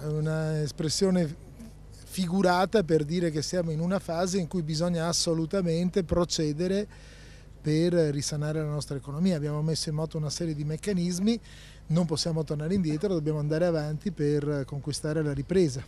È un'espressione figurata per dire che siamo in una fase in cui bisogna assolutamente procedere per risanare la nostra economia. Abbiamo messo in moto una serie di meccanismi, non possiamo tornare indietro, dobbiamo andare avanti per conquistare la ripresa.